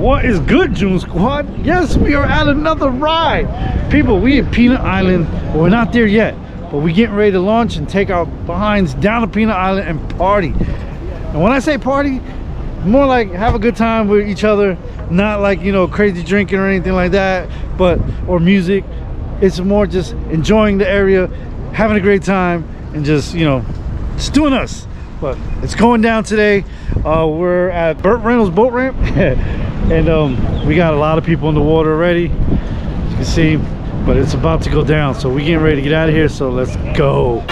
What is good, Jun Squad? Yes, we are at another ride. People, we at Peanut Island. We're not there yet, but we getting ready to launch and take our behinds down to Peanut Island and party. And when I say party, more like have a good time with each other, not like, you know, crazy drinking or anything like that, but, or music. It's more just enjoying the area, having a great time, and just, you know, just doing us. But it's going down today. Uh, we're at Burt Reynolds boat ramp. and um, we got a lot of people in the water already as you can see but it's about to go down so we're getting ready to get out of here so let's go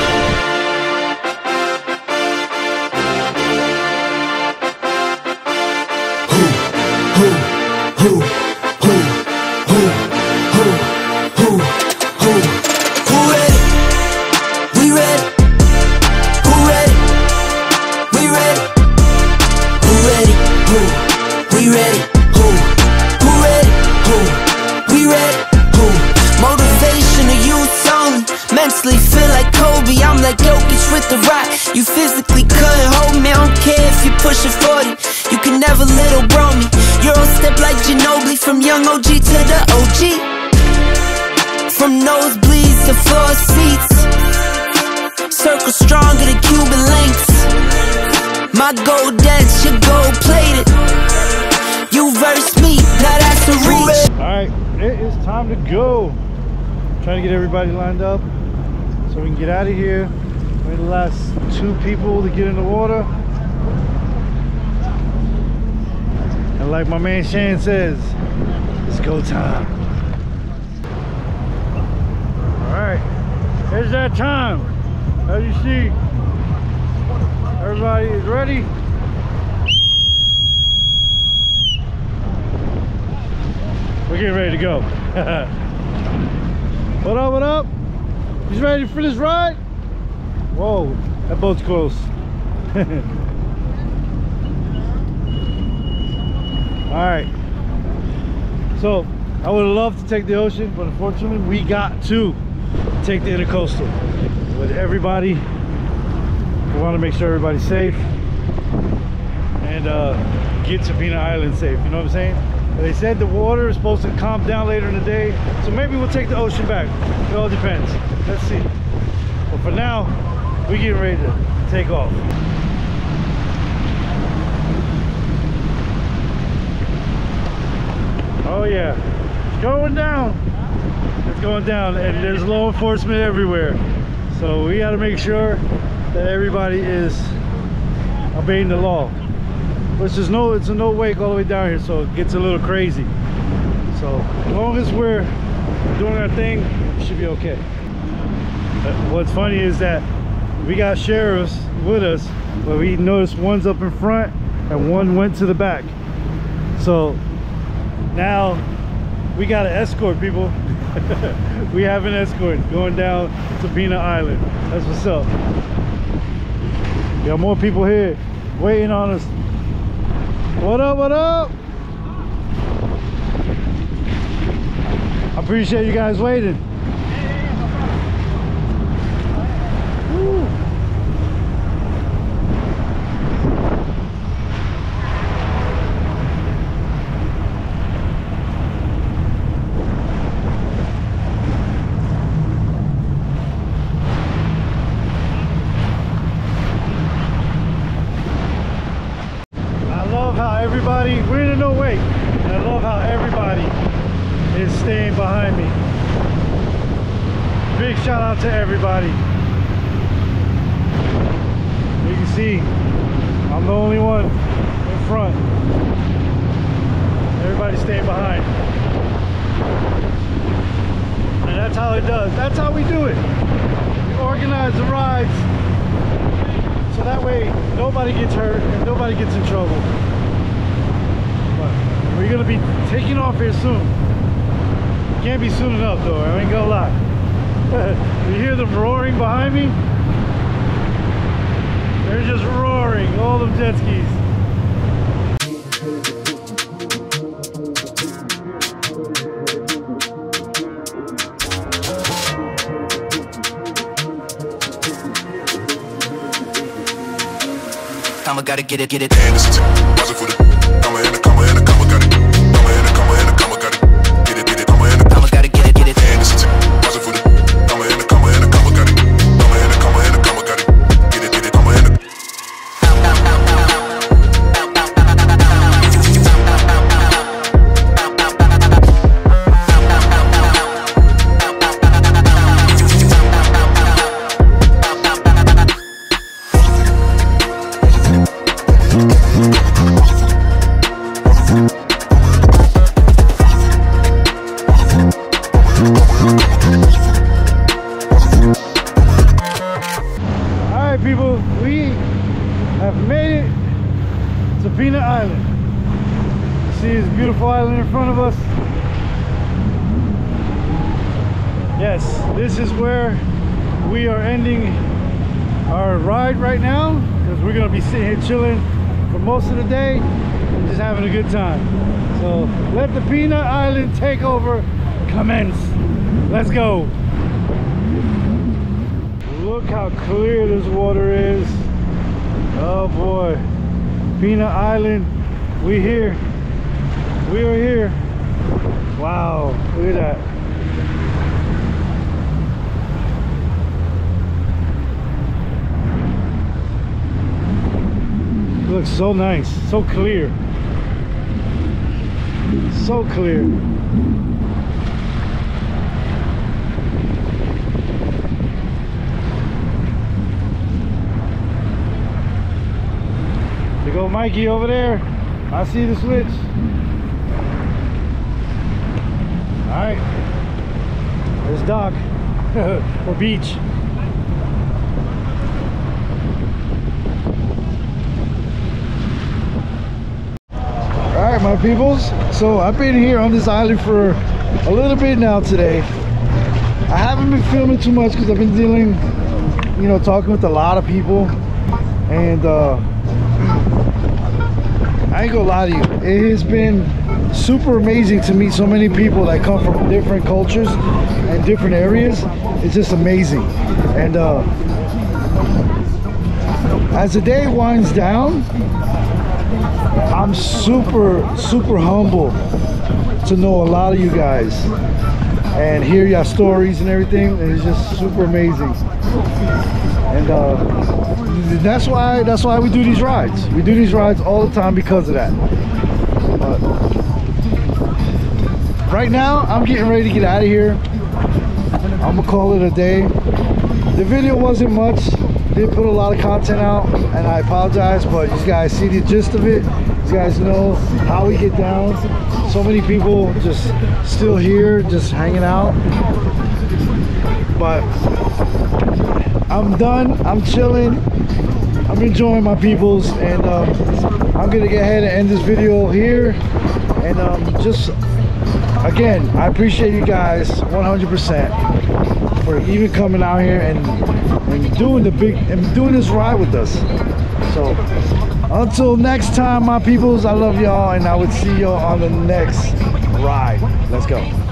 honestly feel like Kobe I'm like Jokic with the rock. You physically couldn't hold me I don't care if you're pushing 40 You can never little bro me. You're on step like Ginobili From young OG to the OG From nosebleeds to floor seats. Circle stronger than Cuban links. My gold dance, your gold plated. You verse me, now that's a reach. Alright, it is time to go trying to get everybody lined up so we can get out of here. We're the last two people to get in the water. And like my man Shane says, it's go time. All right, here's that time. As you see, everybody is ready. We're getting ready to go. What up, what up? You ready for this ride? Whoa, that boat's close. All right. So, I would love to take the ocean, but unfortunately, we got to take the intercoastal with everybody. We want to make sure everybody's safe and uh, get to Island safe. You know what I'm saying? They said the water is supposed to calm down later in the day, so maybe we'll take the ocean back. It all depends. Let's see. But for now, we're getting ready to take off. Oh yeah, it's going down. It's going down, and there's law enforcement everywhere. So we got to make sure that everybody is obeying the law which is no it's a no wake all the way down here so it gets a little crazy. So as long as we're doing our thing it should be okay. But what's funny is that we got sheriffs with us but we noticed one's up in front and one went to the back. So now we got an escort people. We have an escort going down to Peanut Island. That's what's up. We got more people here waiting on us what up, what up? I appreciate you guys waiting. To everybody. You can see, I'm the only one in front. Everybody's staying behind. And that's how it does. That's how we do it. We organize the rides so that way nobody gets hurt and nobody gets in trouble. But we're gonna be taking off here soon. Can't be soon enough though, I ain't gonna lie. you hear them roaring behind me? They're just roaring, all them jet skis. I'ma gotta get it, get it. The, got it. we have made it to Peanut Island. See this beautiful island in front of us? Yes, this is where we are ending our ride right now because we're going to be sitting here chilling for most of the day and just having a good time. So let the Peanut Island takeover commence. Let's go. Look how clear this water is. Oh boy. Peanut Island, we here. We are here. Wow, look at that. It looks so nice, so clear. So clear. There go Mikey over there. I see the switch. Alright. There's dock. or beach. My peoples. So I've been here on this island for a little bit now today. I haven't been filming too much because I've been dealing, you know, talking with a lot of people. And uh I ain't gonna lie to you. It has been super amazing to meet so many people that come from different cultures and different areas. It's just amazing. And uh, as the day winds down, I'm super, super humble to know a lot of you guys and hear your stories and everything. And it's just super amazing. And uh, that's why that's why we do these rides. We do these rides all the time because of that. But right now, I'm getting ready to get out of here. I'm gonna call it a day. The video wasn't much. Did put a lot of content out, and I apologize, but you guys see the gist of it. You guys know how we get down. So many people just still here, just hanging out. But I'm done. I'm chilling. I'm enjoying my peoples, and um, I'm gonna get ahead and end this video here. And um, just again, I appreciate you guys 100% for even coming out here and, and doing the big and doing this ride with us. So until next time, my peoples, I love y'all, and I would see y'all on the next ride. Let's go.